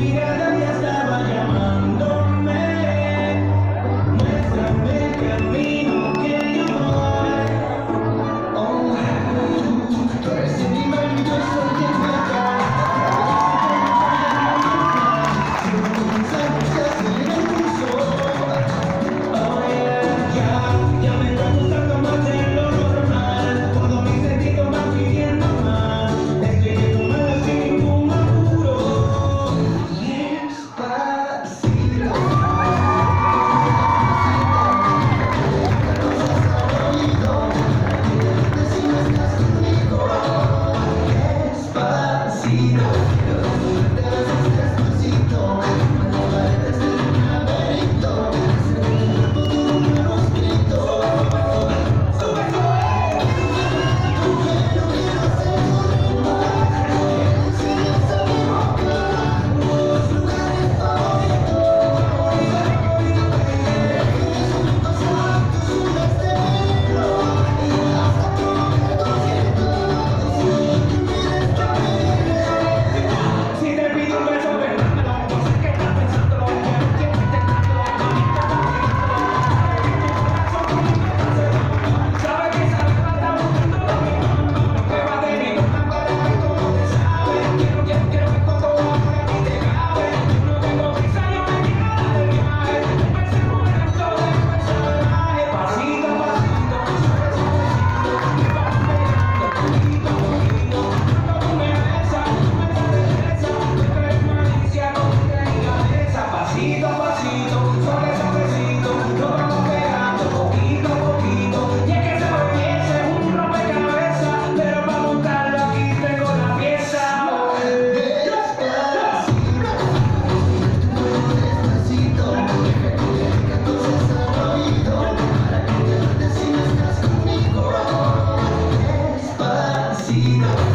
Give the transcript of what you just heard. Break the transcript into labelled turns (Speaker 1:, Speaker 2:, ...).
Speaker 1: mirada
Speaker 2: Medina.